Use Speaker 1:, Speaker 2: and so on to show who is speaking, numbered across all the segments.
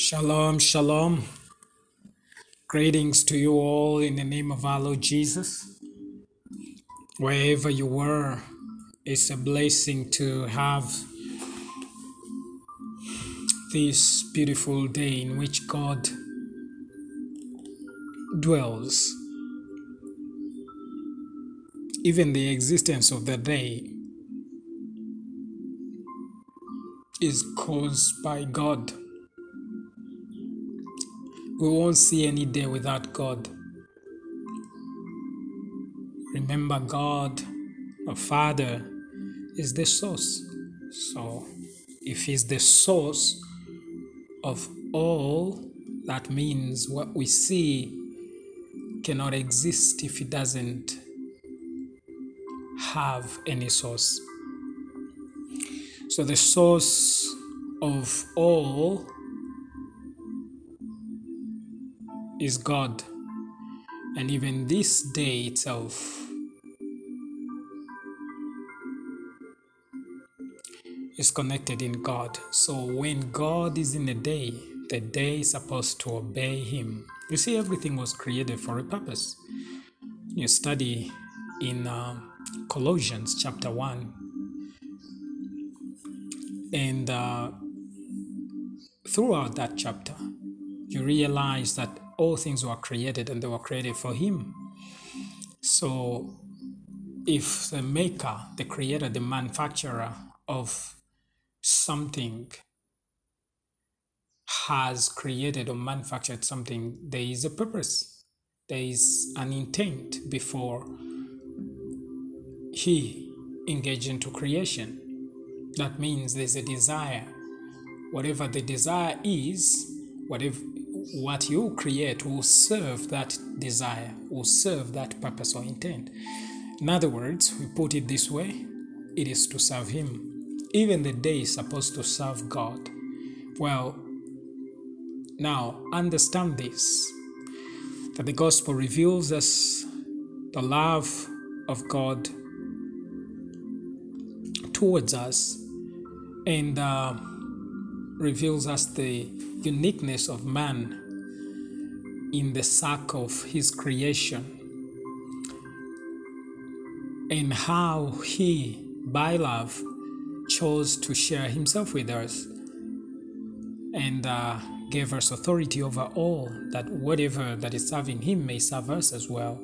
Speaker 1: Shalom, shalom. Greetings to you all in the name of our Lord Jesus. Wherever you were, it's a blessing to have this beautiful day in which God dwells. Even the existence of the day is caused by God. We won't see any day without God. Remember, God, our Father, is the source. So, if He's the source of all, that means what we see cannot exist if it doesn't have any source. So, the source of all is God. And even this day itself is connected in God. So when God is in a day, the day is supposed to obey Him. You see, everything was created for a purpose. You study in uh, Colossians chapter 1, and uh, throughout that chapter, you realize that all things were created and they were created for Him. So, if the maker, the creator, the manufacturer of something has created or manufactured something, there is a purpose, there is an intent before he engaged into creation. That means there's a desire. Whatever the desire is, whatever what you create will serve that desire, will serve that purpose or intent. In other words, we put it this way it is to serve Him. Even the day is supposed to serve God. Well, now understand this that the gospel reveals us the love of God towards us and uh, reveals us the uniqueness of man in the sack of his creation and how he, by love, chose to share himself with us and uh, gave us authority over all that whatever that is serving him may serve us as well.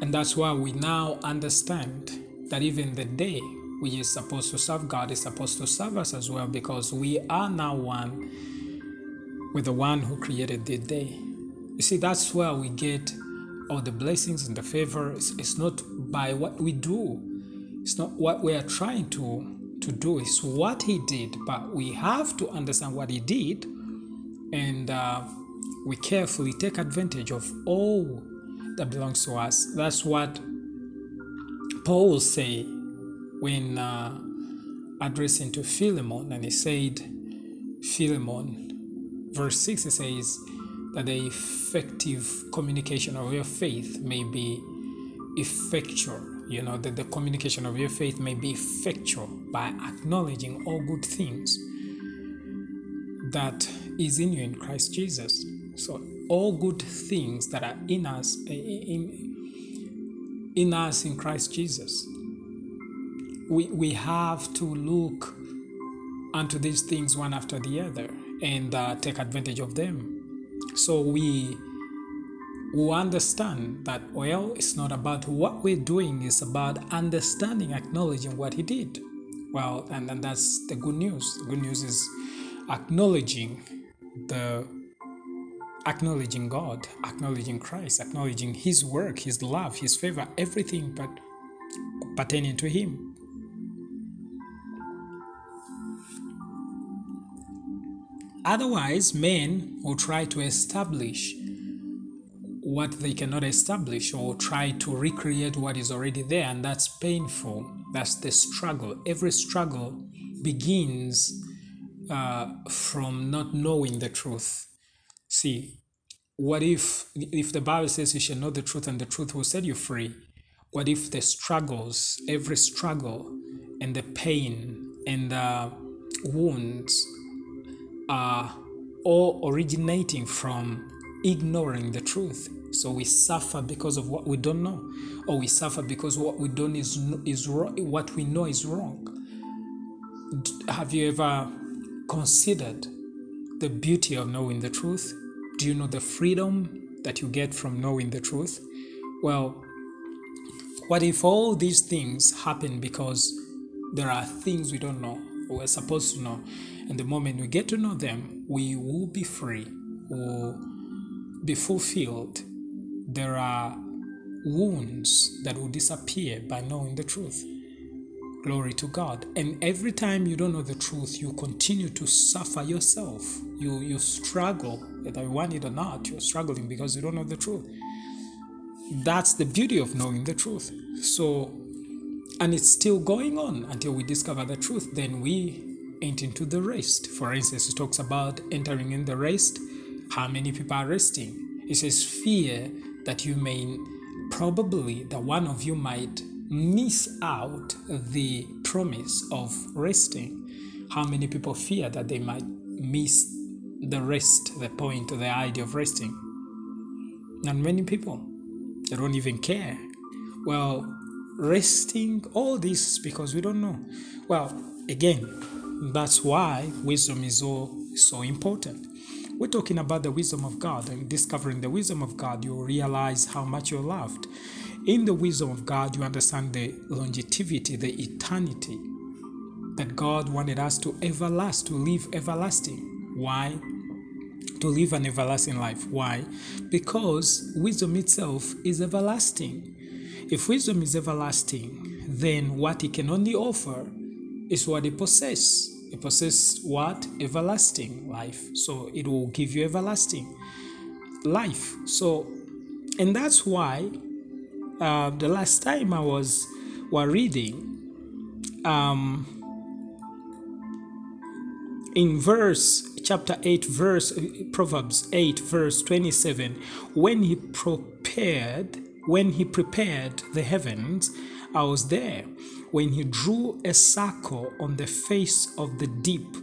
Speaker 1: And that's why we now understand that even the day we are supposed to serve God is supposed to serve us as well because we are now one with the one who created the day. You see, that's where we get all the blessings and the favors. It's not by what we do, it's not what we are trying to, to do, it's what He did. But we have to understand what He did and uh, we carefully take advantage of all that belongs to us. That's what Paul will say when uh, addressing to Philemon, and he said, Philemon, verse 6 it says that the effective communication of your faith may be effectual. You know that the communication of your faith may be effectual by acknowledging all good things that is in you in christ jesus. So all good things that are in us in, in us in christ jesus we, we have to look onto these things one after the other and uh, take advantage of them. So we will understand that, well, it's not about what we're doing, it's about understanding, acknowledging what He did. Well, and, and that's the good news. The good news is acknowledging the acknowledging God, acknowledging Christ, acknowledging His work, His love, His favor, everything but pertaining to Him. Otherwise, men will try to establish what they cannot establish or try to recreate what is already there, and that's painful. That's the struggle. Every struggle begins uh, from not knowing the truth. See, what if if the Bible says you shall know the truth and the truth will set you free? What if the struggles, every struggle, and the pain and the wounds are all originating from ignoring the truth. So we suffer because of what we don't know, or we suffer because what we don't is is what we know is wrong. Have you ever considered the beauty of knowing the truth? Do you know the freedom that you get from knowing the truth? Well, what if all these things happen because there are things we don't know, we're supposed to know, and the moment we get to know them, we will be free, will be fulfilled. There are wounds that will disappear by knowing the truth. Glory to God. And every time you don't know the truth, you continue to suffer yourself. You you struggle, whether you want it or not, you're struggling because you don't know the truth. That's the beauty of knowing the truth. So and it's still going on until we discover the truth. Then we enter into the rest. For instance, it talks about entering in the rest. How many people are resting? It says, fear that you may probably that one of you might miss out the promise of resting. How many people fear that they might miss the rest, the point, the idea of resting? Not many people. They don't even care. Well, resting, all this because we don't know. Well, again, that's why wisdom is so, so important. We're talking about the wisdom of God and discovering the wisdom of God, you realize how much you're loved. In the wisdom of God, you understand the longevity, the eternity that God wanted us to everlast, to live everlasting. Why? To live an everlasting life. Why? Because wisdom itself is everlasting. If wisdom is everlasting, then what it can only offer is what it possesses. It possesses what? Everlasting life. So it will give you everlasting life. So, and that's why uh, the last time I was were reading um, in verse chapter 8 verse proverbs 8 verse 27 when he prepared when he prepared the heavens i was there when he drew a circle on the face of the deep.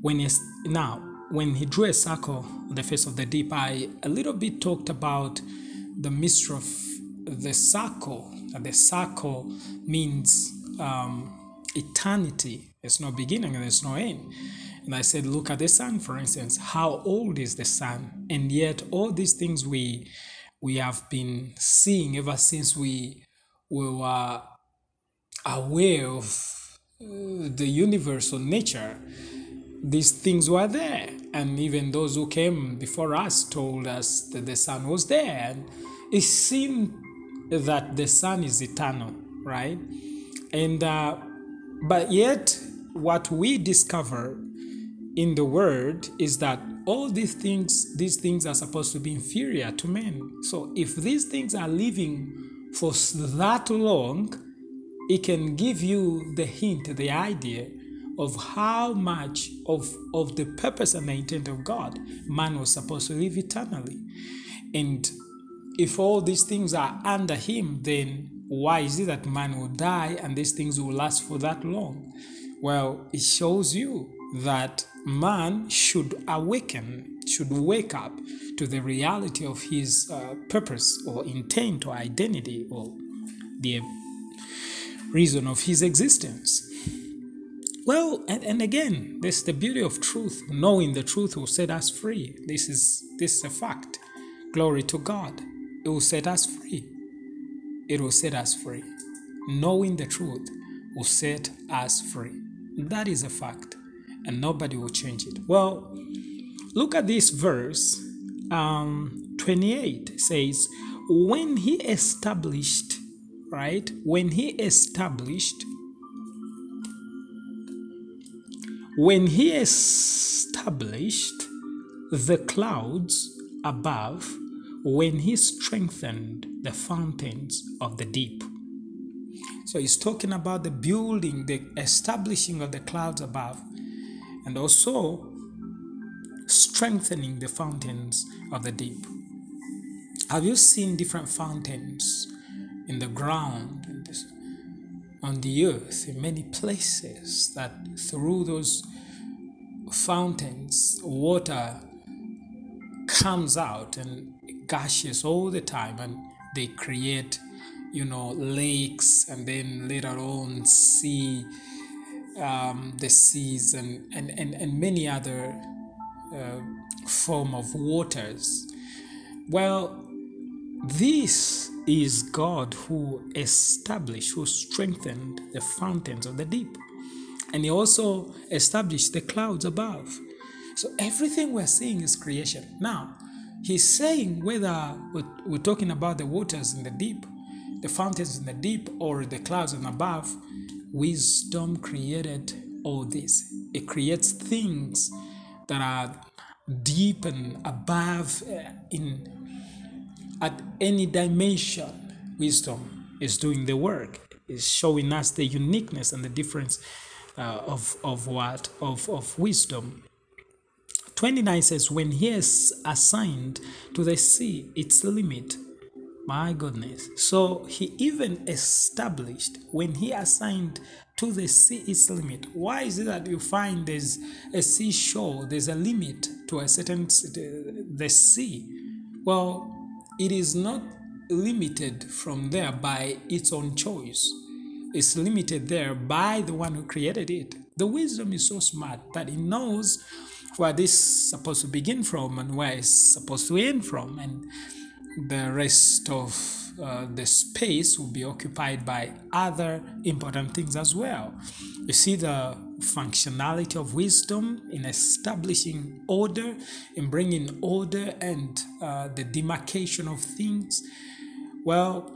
Speaker 1: When he, now, when he drew a circle on the face of the deep, I a little bit talked about the mystery of the circle. The circle means um, eternity. There's no beginning and there's no end. And I said, look at the sun, for instance. How old is the sun? And yet, all these things we we have been seeing ever since we we were aware of uh, the universe or nature, these things were there. And even those who came before us told us that the sun was there. And it seemed that the sun is eternal, right? And uh, but yet, what we discover in the word is that all these things these things are supposed to be inferior to men so if these things are living for that long it can give you the hint, the idea of how much of, of the purpose and the intent of God man was supposed to live eternally. And if all these things are under him, then why is it that man will die and these things will last for that long? Well, it shows you that man should awaken, should wake up to the reality of his uh, purpose or intent or identity or the reason of his existence. Well, and, and again, this is the beauty of truth. Knowing the truth will set us free. This is this is a fact. Glory to God. It will set us free. It will set us free. Knowing the truth will set us free. That is a fact. And nobody will change it. Well, look at this verse. Um, 28 says, When he established, right? When he established When he established the clouds above, when he strengthened the fountains of the deep. So he's talking about the building, the establishing of the clouds above, and also strengthening the fountains of the deep. Have you seen different fountains in the ground, in this, on the earth in many places that through those fountains water comes out and gushes all the time and they create you know lakes and then later on sea um, the seas and, and, and, and many other uh, form of waters well this is God who established, who strengthened the fountains of the deep. And He also established the clouds above. So everything we're seeing is creation. Now, He's saying whether we're talking about the waters in the deep, the fountains in the deep, or the clouds and above, wisdom created all this. It creates things that are deep and above uh, in at any dimension, wisdom is doing the work, is showing us the uniqueness and the difference uh, of, of what? Of, of wisdom. 29 says, When he is assigned to the sea its limit, my goodness. So he even established when he assigned to the sea its limit. Why is it that you find there's a seashore, there's a limit to a certain the sea? Well, it is not limited from there by its own choice. It's limited there by the one who created it. The wisdom is so smart that it knows where this is supposed to begin from and where it's supposed to end from, and the rest of uh, the space will be occupied by other important things as well. You see the functionality of wisdom in establishing order, in bringing order and uh, the demarcation of things. Well,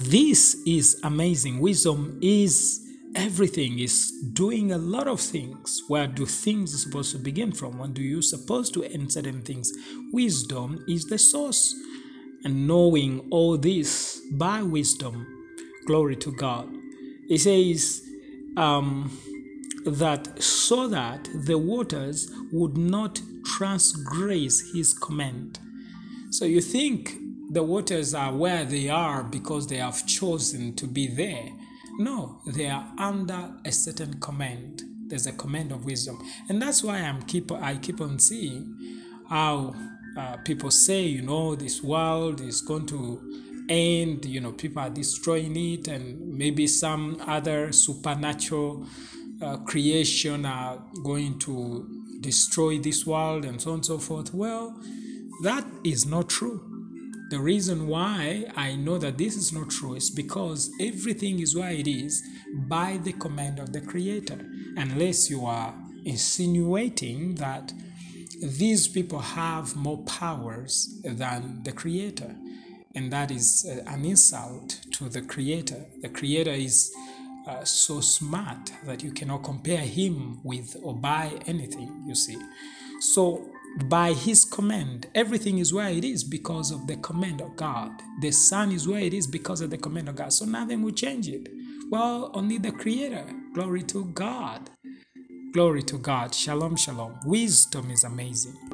Speaker 1: this is amazing. Wisdom is everything is doing a lot of things where do things supposed to begin from when do you supposed to end certain things wisdom is the source and knowing all this by wisdom. Glory to God. It says um, that so that the waters would not transgress his command. So you think the waters are where they are because they have chosen to be there. No, they are under a certain command. There's a command of wisdom. And that's why I'm keep I keep on seeing how uh, people say, you know, this world is going to end, you know, people are destroying it, and maybe some other supernatural uh, creation are going to destroy this world and so on and so forth. Well, that is not true. The reason why I know that this is not true is because everything is where it is by the command of the Creator, unless you are insinuating that these people have more powers than the creator. And that is uh, an insult to the creator. The creator is uh, so smart that you cannot compare him with or by anything you see. So by his command everything is where it is because of the command of god. The sun is where it is because of the command of god. So nothing will change it. Well only the creator. Glory to god Glory to God. Shalom, shalom. Wisdom is amazing.